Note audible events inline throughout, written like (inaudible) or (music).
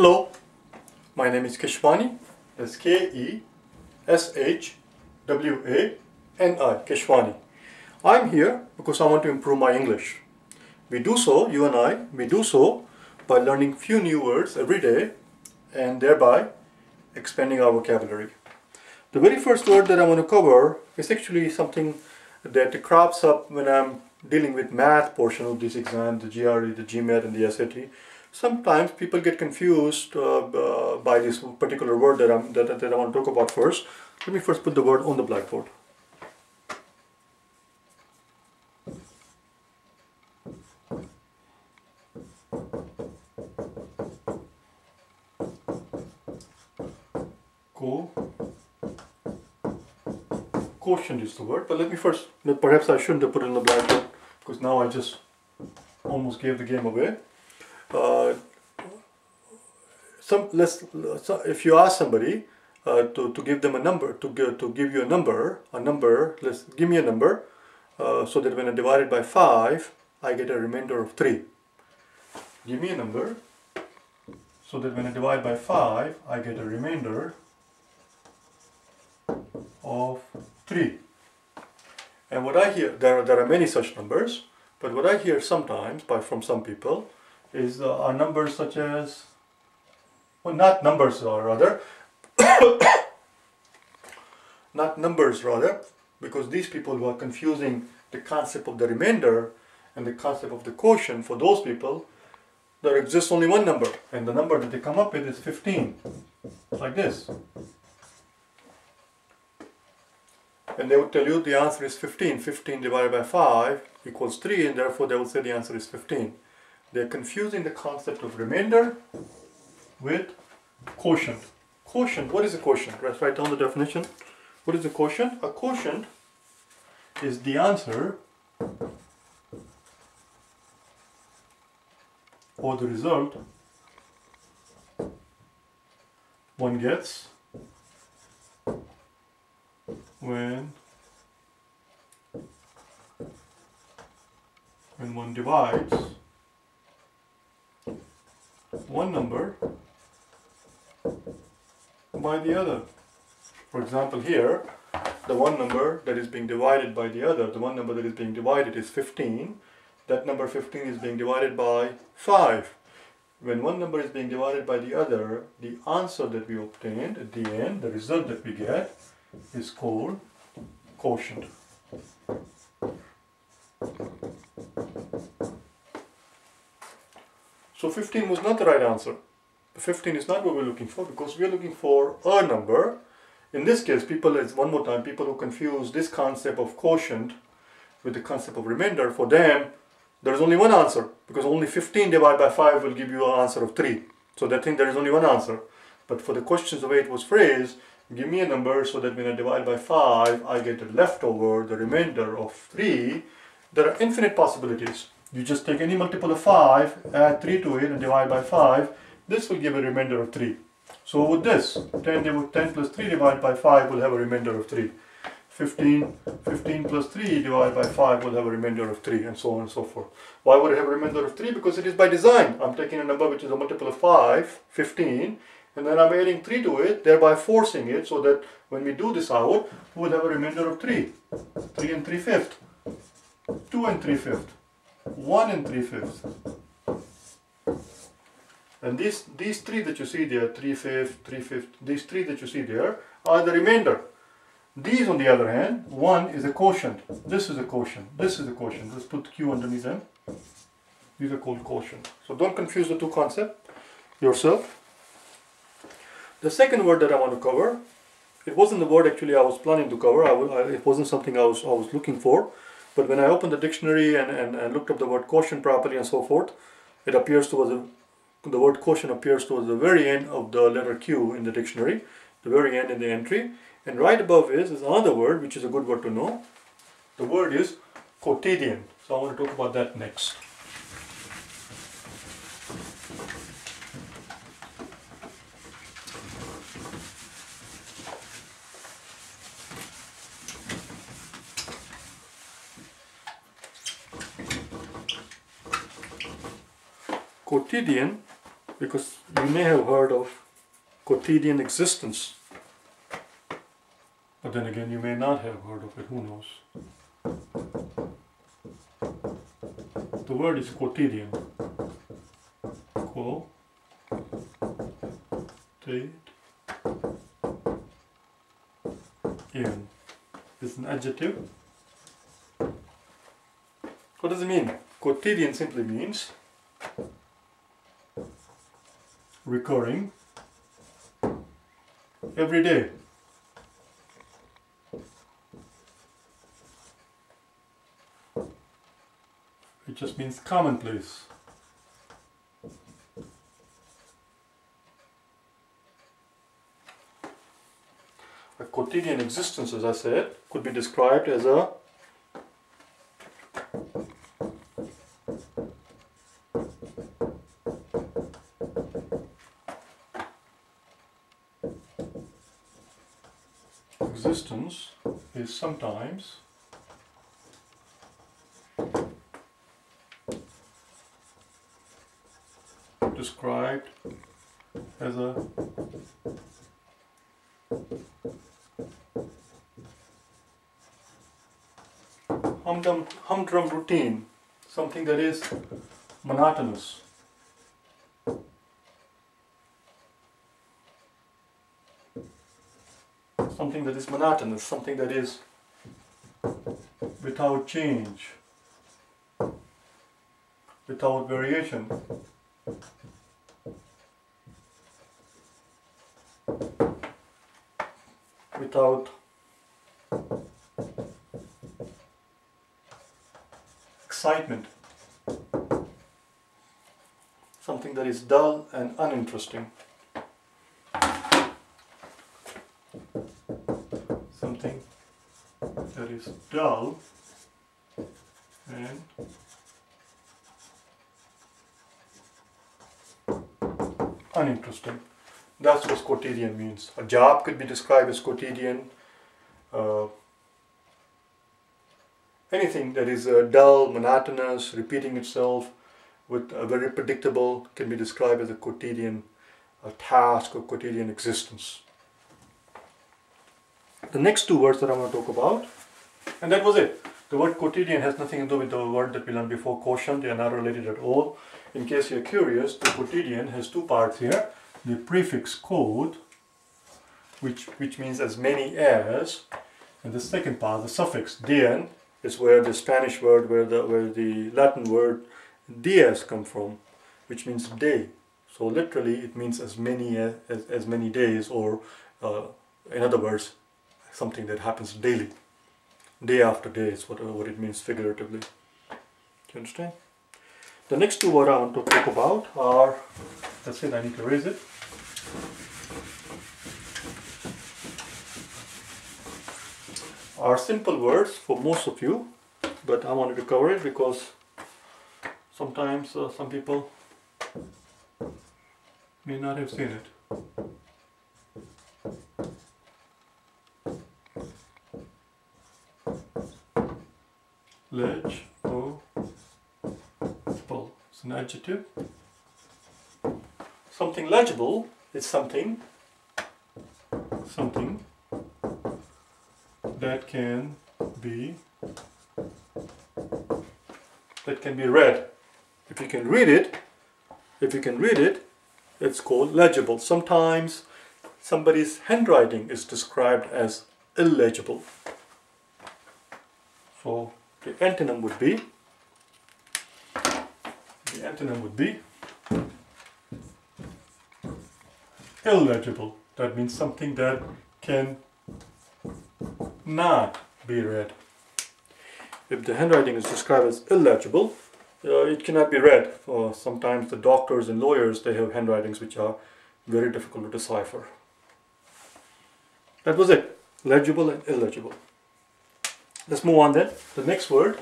Hello, my name is Keshwani. That's K-E-S-H-W-A-N-I, Keshwani. I'm here because I want to improve my English. We do so, you and I, we do so by learning few new words every day and thereby expanding our vocabulary. The very first word that I want to cover is actually something that crops up when I'm dealing with math portion of this exam, the GRE, the GMAT and the SAT sometimes people get confused uh, uh, by this particular word that, I'm, that, that I want to talk about first. Let me first put the word on the blackboard. Co quotient is the word, but let me first, perhaps I shouldn't have put it on the blackboard because now I just almost gave the game away uh, some let's if you ask somebody uh, to, to give them a number to give, to give you a number a number let's give me a number uh, so that when I divide it by 5 I get a remainder of 3 give me a number so that when I divide by 5 I get a remainder of 3 and what I hear there, there are many such numbers but what I hear sometimes by from some people is uh, numbers such as, well not numbers or rather, (coughs) not numbers rather, because these people who are confusing the concept of the remainder and the concept of the quotient, for those people, there exists only one number, and the number that they come up with is 15, like this. And they would tell you the answer is 15. 15 divided by 5 equals 3, and therefore they will say the answer is 15. They're confusing the concept of remainder with quotient. Quotient, what is a quotient? Let's write down the definition. What is a quotient? A quotient is the answer or the result one gets when when one divides one number by the other. For example here, the one number that is being divided by the other, the one number that is being divided is 15. That number 15 is being divided by 5. When one number is being divided by the other, the answer that we obtained at the end, the result that we get, is called quotient. So 15 was not the right answer. 15 is not what we're looking for because we're looking for a number. In this case, people, it's one more time, people who confuse this concept of quotient with the concept of remainder, for them, there is only one answer because only 15 divided by 5 will give you an answer of 3. So they think there is only one answer. But for the questions the way it was phrased, give me a number so that when I divide by 5, I get the leftover, the remainder of 3. There are infinite possibilities. You just take any multiple of 5, add 3 to it and divide by 5. This will give a remainder of 3. So with this, 10, 10 plus 3 divided by 5 will have a remainder of 3. 15, 15 plus 3 divided by 5 will have a remainder of 3 and so on and so forth. Why would it have a remainder of 3? Because it is by design. I'm taking a number which is a multiple of 5, 15, and then I'm adding 3 to it, thereby forcing it so that when we do this out, we will have a remainder of 3. 3 and 3 fifths. 2 and 3 fifths. 1 and 3 fifths. And these, these three that you see there, 3 fifths, 3 fifths, these three that you see there are the remainder. These on the other hand, 1 is a quotient. This is a quotient. This is a quotient. Let's put Q underneath them. These are called quotient. So don't confuse the two concepts yourself. The second word that I want to cover, it wasn't the word actually I was planning to cover. I, it wasn't something I was, I was looking for. But when I opened the dictionary and, and, and looked up the word quotient properly and so forth, it appears towards the, the word quotient appears towards the very end of the letter Q in the dictionary, the very end in the entry. And right above is, is another word, which is a good word to know. The word is quotidian. So I want to talk about that next. Quotidian because you may have heard of quotidian existence. But then again, you may not have heard of it, who knows? The word is quotidian. Quo. Even. It's an adjective. What does it mean? Quotidian simply means recurring every day. It just means commonplace. A quotidian existence, as I said, could be described as a existence is sometimes described as a humdrum, humdrum routine, something that is monotonous. Something that is monotonous, something that is without change, without variation. Without excitement. Something that is dull and uninteresting. Something is dull and uninteresting. That's what quotidian means. A job could be described as quotidian. Uh, anything that is uh, dull, monotonous, repeating itself with a very predictable can be described as a quotidian a task or quotidian existence. The next two words that I want to talk about, and that was it. The word quotidian has nothing to do with the word that we learned before, quotient. They are not related at all. In case you're curious, the quotidian has two parts here. The prefix quod, which, which means as many as, and the second part, the suffix dien, is where the Spanish word, where the, where the Latin word dies come from, which means day. So literally it means as many as, as, as many days or uh, in other words, something that happens daily. Day after day is what, what it means figuratively. Do you understand? The next two words I want to talk about are, that's it, I need to erase it. are simple words for most of you but I wanted to cover it because sometimes uh, some people may not have seen it. 102. Something legible is something, something that can be that can be read. If you can read it, if you can read it, it's called legible. Sometimes somebody's handwriting is described as illegible. So the antonym would be the antonym would be illegible. That means something that can not be read. If the handwriting is described as illegible, uh, it cannot be read. Uh, sometimes the doctors and lawyers, they have handwritings which are very difficult to decipher. That was it. Legible and illegible. Let's move on then. The next word.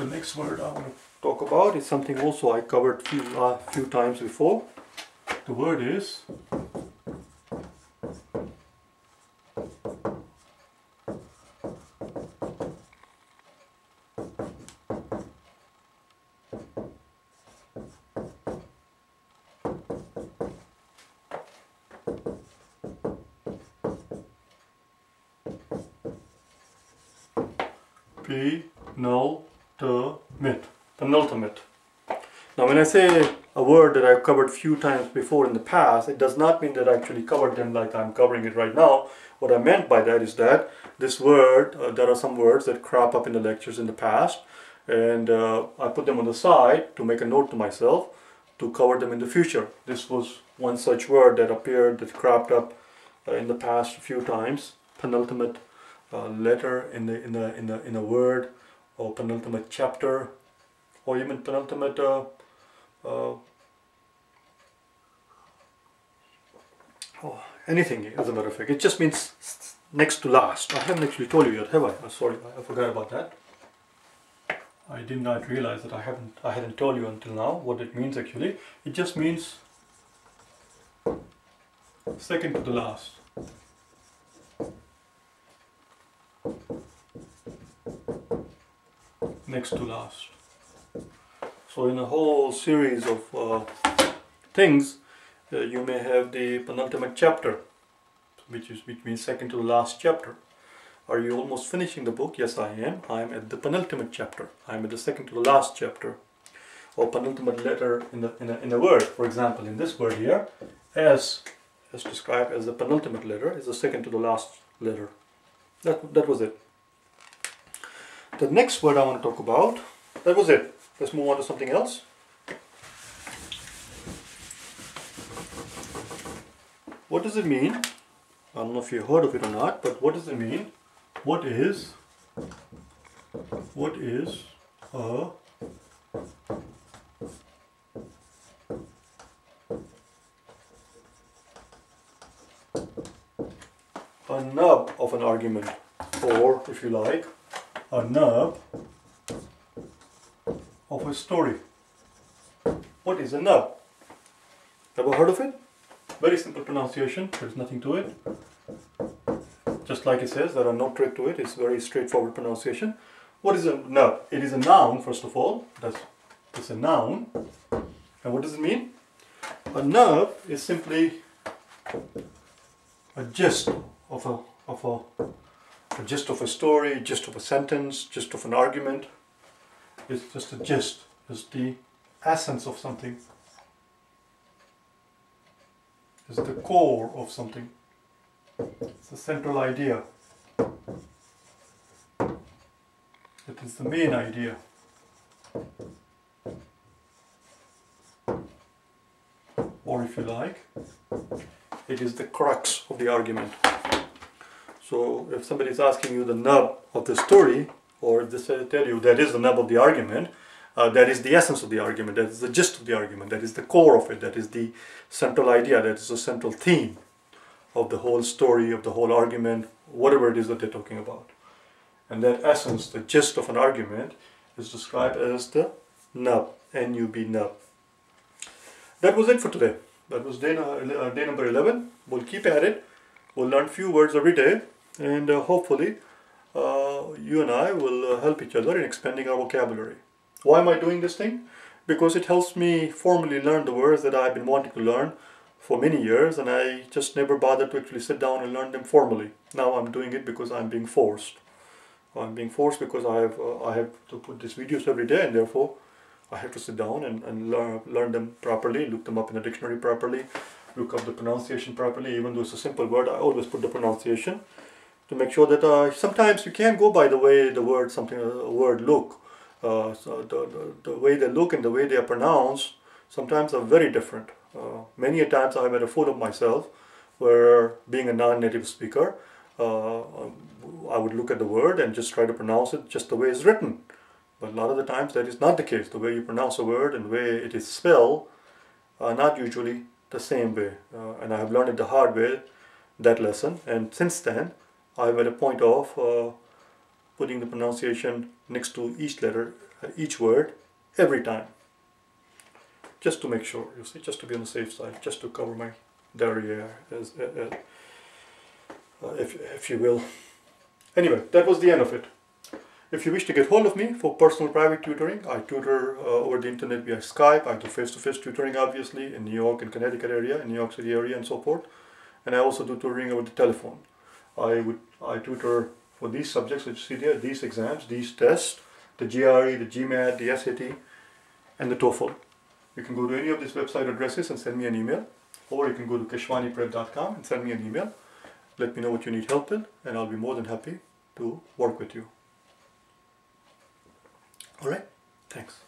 The next word I want to talk about is something also I covered few uh, few times before. The word is penultimate. Penultimate. Now when I say a word that I've covered few times before in the past, it does not mean that I actually covered them like I'm covering it right now. What I meant by that is that this word, uh, there are some words that crop up in the lectures in the past and uh, I put them on the side to make a note to myself to cover them in the future. This was one such word that appeared, that cropped up uh, in the past a few times. Penultimate uh, letter in the in the in the in a word, or penultimate chapter, or even penultimate. Uh, oh, anything as a matter of fact. It just means next to last. I haven't actually told you yet, have I? I'm sorry, I forgot about that. I did not realize that I haven't I hadn't told you until now what it means actually. It just means second to the last. Next to last. So in a whole series of uh, things, uh, you may have the penultimate chapter, which is which means second to the last chapter. Are you almost finishing the book? Yes, I am. I am at the penultimate chapter. I am at the second to the last chapter. Or penultimate letter in, the, in, a, in a word. For example, in this word here, S is described as the penultimate letter, is the second to the last letter. That, that was it. The next word I want to talk about, that was it. Let's move on to something else. What does it mean? I don't know if you heard of it or not, but what does it mean what is what is a a nub of an argument or if you like a nub of a story what is a nub ever heard of it very simple pronunciation there's nothing to it just like it says, there are no trick to it. It's very straightforward pronunciation. What is a nub? It is a noun, first of all. That's it's a noun. And what does it mean? A nub is simply a gist of a of a, a gist of a story, gist of a sentence, gist of an argument. It's just a gist. It's the essence of something. It's the core of something. It's a central idea. It is the main idea. Or if you like, it is the crux of the argument. So if somebody is asking you the nub of the story, or they tell you that is the nub of the argument, uh, that is the essence of the argument, that is the gist of the argument, that is the core of it, that is the central idea, that is the central theme of the whole story, of the whole argument, whatever it is that they're talking about. And that essence, the gist of an argument, is described as the nub, N-U-B nub. That was it for today. That was day, uh, day number 11. We'll keep at it. We'll learn few words every day and uh, hopefully you and I will uh, help each other in expanding our vocabulary. Why am I doing this thing? Because it helps me formally learn the words that I've been wanting to learn for many years and I just never bothered to actually sit down and learn them formally. Now I'm doing it because I'm being forced. I'm being forced because I have uh, I have to put these videos every day and therefore I have to sit down and, and learn, learn them properly, look them up in the dictionary properly, look up the pronunciation properly, even though it's a simple word, I always put the pronunciation to make sure that uh, sometimes you can't go by the way the word something a word look. Uh, so the, the, the way they look and the way they are pronounced sometimes are very different. Uh, many a times I made a fool of myself where being a non-native speaker, uh, I would look at the word and just try to pronounce it just the way it's written. But a lot of the times that is not the case. The way you pronounce a word and the way it is spelled are not usually the same way. Uh, and I have learned it the hard way, that lesson. And since then, I made a point of uh, putting the pronunciation next to each letter, uh, each word, every time just to make sure, you see, just to be on the safe side, just to cover my derriere, as, uh, uh, uh, if, if you will. Anyway, that was the end of it. If you wish to get hold of me for personal private tutoring, I tutor uh, over the internet via Skype. I do face-to-face -face tutoring, obviously, in New York and Connecticut area, in New York City area, and so forth. And I also do tutoring over the telephone. I would I tutor for these subjects which you see there, these exams, these tests, the GRE, the GMAT, the SAT, and the TOEFL. You can go to any of these website addresses and send me an email, or you can go to keshwaniprep.com and send me an email. Let me know what you need help in, and I'll be more than happy to work with you. All right, thanks.